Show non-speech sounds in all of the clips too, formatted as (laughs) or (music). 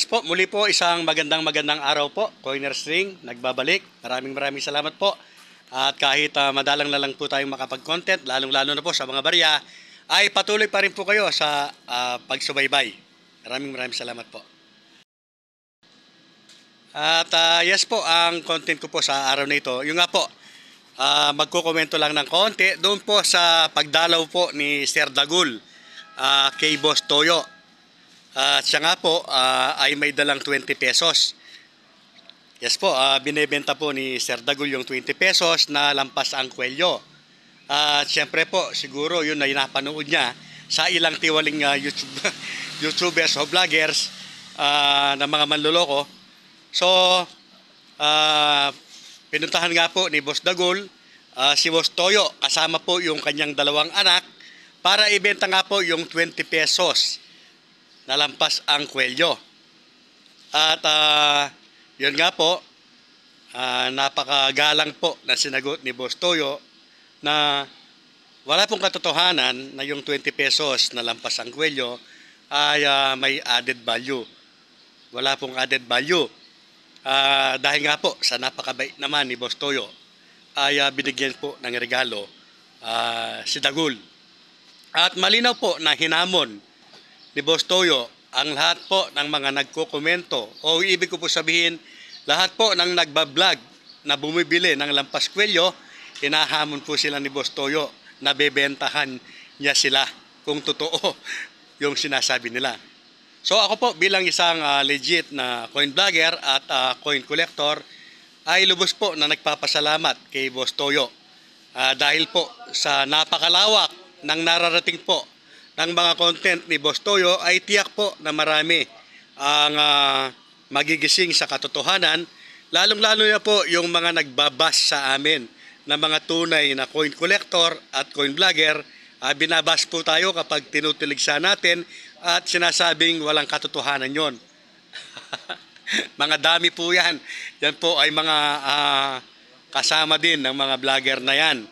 yes po, muli po isang magandang magandang araw po. Coiner String, nagbabalik. Maraming maraming salamat po. At kahit ah, madalang na lang po tayong makapag-content, lalong-lalo na po sa mga barya, ay patuloy pa rin po kayo sa ah, pagsubaybay. Maraming maraming salamat po. At ah, yes po, ang content ko po sa araw na ito, yung nga po, ah, magkukomento lang ng konti doon po sa pagdalaw po ni Sir Dagul ah, kay Boss Toyo. At siya nga po ah, ay may dalang 20 pesos. Yes po, ah, binebenta po ni Sir Dagul yung 20 pesos na lampas ang kwelyo. At siyempre po, siguro yun na napanood niya sa ilang tiwaling ah, YouTube, (laughs) YouTubers o vloggers ah, na mga manloloko. So, ah, pinuntahan nga po ni Boss Dagul ah, si Boss Toyo kasama po yung kanyang dalawang anak para ibenta nga po yung 20 pesos nalampas ang kwelyo. At ah, yun nga po, ah, napakagalang po na sinagot ni Boss Toyo na wala pong katotohanan na yung 20 pesos na lampas ang kwelyo ay ah, may added value. Wala pong added value. Ah, dahil nga po sa napakabait naman ni Boss Toyo ay ah, binigyan po ng regalo ah, si Dagul. At malinaw po na hinamon ni Boss Toyo ang lahat po ng mga nagko-komento o ibig ko po sabihin lahat po ng nagbablog na bumibili ng lampas kwelyo hinahamon po sila ni Boss Toyo na bebentahan niya sila kung totoo (laughs) yung sinasabi nila. So ako po bilang isang ah, legit na coin vlogger at ah, coin collector ay lubos po na nagpapasalamat kay Boss Toyo Ah, dahil po sa napakalawak ng nararating po ng mga content ni Boss Toyo ay tiyak po na marami ang ah, magigising sa katotohanan lalong-lalo na po yung mga nagbabas sa amin na mga tunay na coin collector at coin vlogger Ah, binabas po tayo kapag tinutiligsa natin at sinasabing walang katotohanan yon. (laughs) mga dami po yan. Yan po ay mga ah, kasama din ng mga vlogger na yan.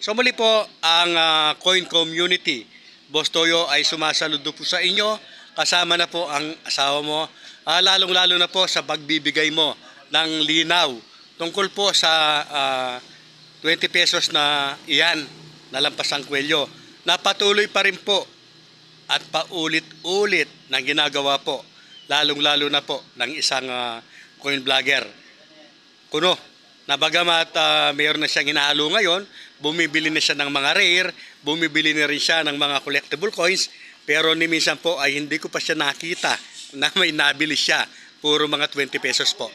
So muli po, ang ah, coin community, Boss Toyo ay sumasaludo po sa inyo. Kasama na po ang asawa mo. Ah, lalong-lalo na po sa pagbibigay mo ng linaw tungkol po sa ah, 20 pesos na iyan na lampas ang kwelyo. Napatuloy pa rin po at paulit-ulit na ginagawa po, lalong-lalo na po ng isang ah, coin vlogger. Kuno, na bagamat ah, mayroon na siyang hinahalo ngayon, bumibili na siya ng mga rare, bumibili na rin siya ng mga collectible coins, pero ni minsan po ay hindi ko pa siya nakita na may nabili siya, puro mga 20 pesos po.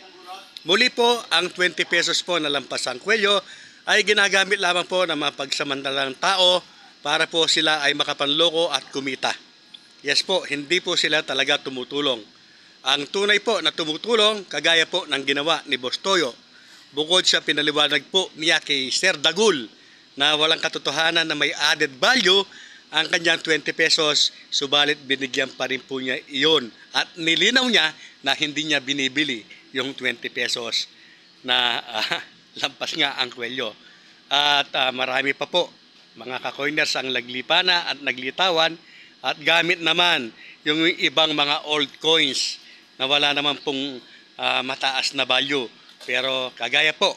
Muli po, ang 20 pesos po na lampas ang kwelyo ay ginagamit lamang po ng mga pagsamantalang tao para po sila ay makapanloko at kumita. Yes po, hindi po sila talaga tumutulong. Ang tunay po na tumutulong, kagaya po ng ginawa ni Boss Toyo, bukod sa pinaliwanag po niya kay Sir Dagul na walang katotohanan na may added value ang kanyang 20 pesos, subalit binigyan pa rin po niya iyon. At nilinaw niya na hindi niya binibili yung 20 pesos na (laughs) ah, lampas nga ang kwelyo. At ah, marami pa po mga kakoiners ang naglipana at naglitawan at gamit naman yung ibang mga old coins na wala naman pong ah, mataas na value. Pero kagaya po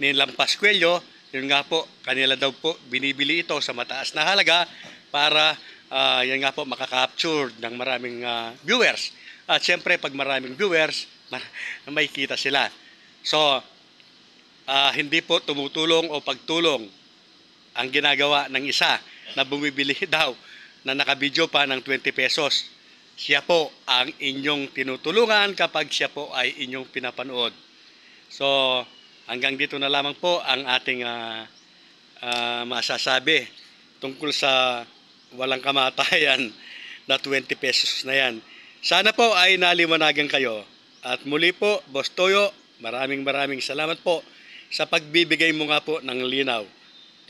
ni Lampas Cuello, yun nga po, kanila daw po binibili ito sa mataas na halaga para ah, yan nga po makakapture ng maraming ah, viewers. At siyempre pag maraming viewers, may kita sila. So, ah, hindi po tumutulong o pagtulong ang ginagawa ng isa na bumibili (laughs) daw na nakabidyo pa ng 20 pesos. Siya po ang inyong tinutulungan kapag siya po ay inyong pinapanood. So, hanggang dito na lamang po ang ating ah, ah, masasabi tungkol sa walang kamatayan na 20 pesos na yan. Sana po ay naliwanagan kayo. At muli po, Boss Toyo, maraming maraming salamat po sa pagbibigay mo nga po ng linaw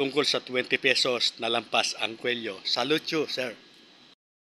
tungkol sa 20 pesos na lampas ang kwelyo. Salute you, sir.